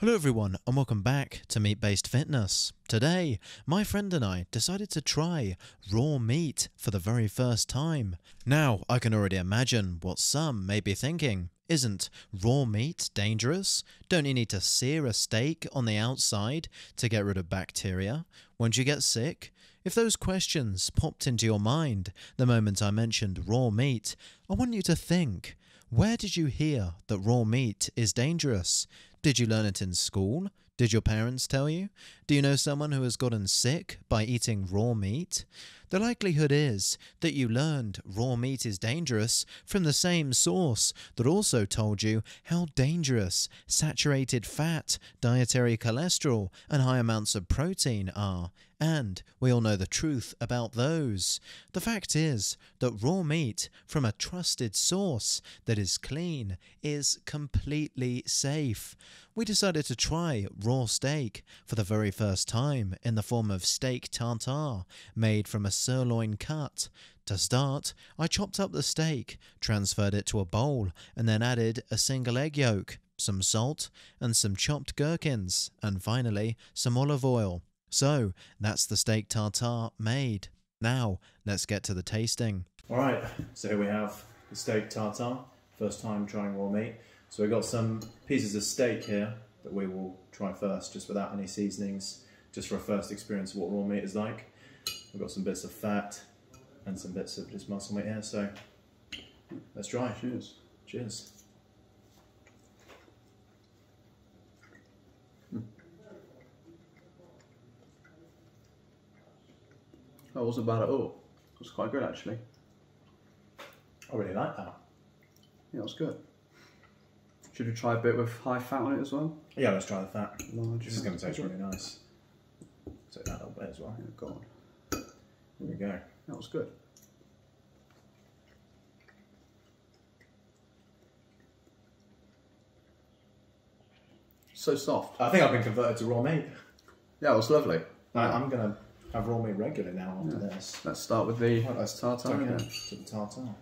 Hello, everyone, and welcome back to Meat Based Fitness. Today, my friend and I decided to try raw meat for the very first time. Now, I can already imagine what some may be thinking. Isn't raw meat dangerous? Don't you need to sear a steak on the outside to get rid of bacteria? Won't you get sick? If those questions popped into your mind the moment I mentioned raw meat, I want you to think where did you hear that raw meat is dangerous? Did you learn it in school? Did your parents tell you? Do you know someone who has gotten sick by eating raw meat? The likelihood is that you learned raw meat is dangerous from the same source that also told you how dangerous saturated fat, dietary cholesterol, and high amounts of protein are. And we all know the truth about those. The fact is that raw meat from a trusted source that is clean is completely safe. We decided to try raw steak for the very first time in the form of steak tartare made from a sirloin cut. To start, I chopped up the steak, transferred it to a bowl, and then added a single egg yolk, some salt, and some chopped gherkins, and finally some olive oil. So, that's the steak tartare made. Now, let's get to the tasting. All right, so here we have the steak tartare. First time trying raw meat. So we've got some pieces of steak here that we will try first, just without any seasonings, just for a first experience of what raw meat is like. We've got some bits of fat and some bits of just muscle meat here, so let's try. Cheers. Cheers. That wasn't bad at all. It was quite good actually. I really like that. Yeah, it was good. Should we try a bit with high fat on it as well? Yeah, let's try the fat. Large This is going to taste really nice. Take that little bit as well. Yeah, go on. Here we go. That was good. So soft. I think I've been converted to raw meat. Yeah, it was lovely. I, I'm going to have raw meat regular now after Yeah. this. Let's start with the Right, let's tartare Take to the tartare.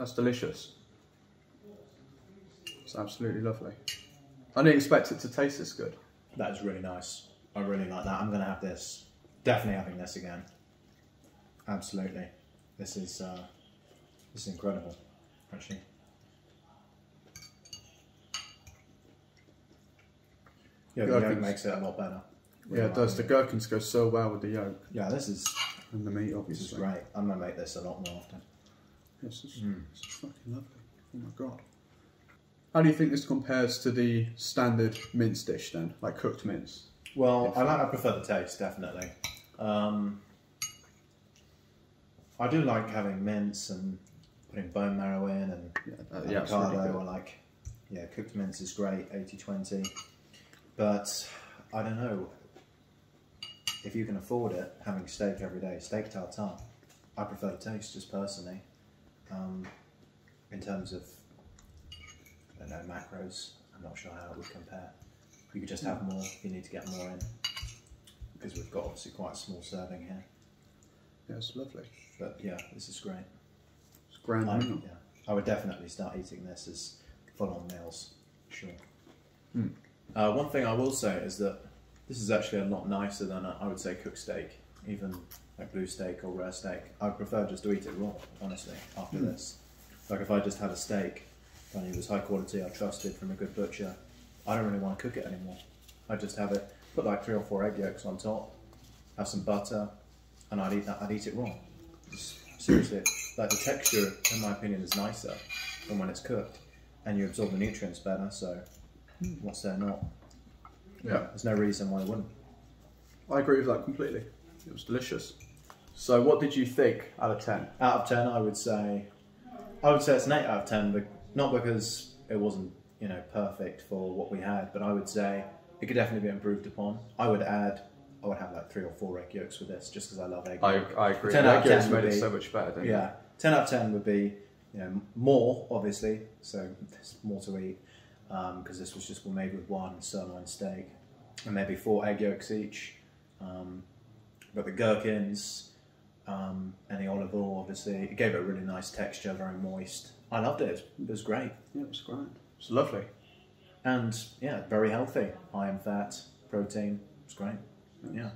That's delicious. It's absolutely lovely. I didn't expect it to taste this good. That is really nice. I really like that. I'm going to have this. Definitely having this again. Absolutely. This is uh, this is incredible. Actually. Yeah, the yolk makes it a lot better. Yeah, it does. The gherkins go so well with the yolk Yeah, this is and the meat, this is great. I'm gonna make this a lot more often. This is, Mm. this is fucking lovely. Oh my god. How do you think this compares to the standard mince dish then, like cooked mince? Well, I like. I prefer the taste definitely. Um, I do like having mince and putting bone marrow in and Yeah, that, yeah, avocado really or like yeah cooked mince is great 80-20 but I don't know if you can afford it having steak every day steak tartare I prefer the taste just personally um, in terms of I don't know macros I'm not sure how it would compare you could just have more if you need to get more in because we've got obviously quite a small serving here Yeah, it's lovely. but yeah this is great It's grand I, yeah, I would definitely start eating this as full-on meals. Sure. Hmm. Uh, one thing I will say is that this is actually a lot nicer than uh, I would say cooked steak, even like blue steak or rare steak. I prefer just to eat it raw, honestly. After Hmm. this, like if I just had a steak and it was high quality, I trusted from a good butcher, I don't really want to cook it anymore. I just have it, put like three or four egg yolks on top, have some butter, and I'd eat that. I'd eat it raw. Just- Seriously, like the texture, in my opinion, is nicer than when it's cooked, and you absorb the nutrients better. So, what's there not? Yeah, There's no reason why I wouldn't. I agree with that completely. It was delicious. So, what did you think out of 10? Out of ten, I would say, I would say it's an eight out of ten, but not because it wasn't, you know, perfect for what we had, but I would say it could definitely be improved upon. I would add, I would have like three or four egg yolks with this, just because I love egg. I. I agree. 10 out of That gives 10 would made it be- so much better, don't Yeah, ten out of ten would be, you know, more obviously, so there's more to eat because this was just made with one sirloin steak. and maybe four egg yolks each. Um, but the gherkins um, and the olive oil, obviously, it gave it a really nice texture, very moist. I loved it. It was great. Yeah, it was great. It's lovely. And yeah, very healthy. High in fat, protein. It's great. Yeah.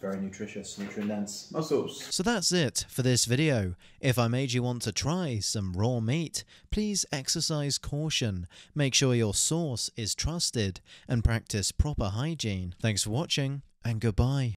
Very nutritious, nutrient dense. Muscles. So that's it for this video. If I made you want to try some raw meat, please exercise caution, make sure your source is trusted, and practice proper hygiene. Thanks for watching, and goodbye.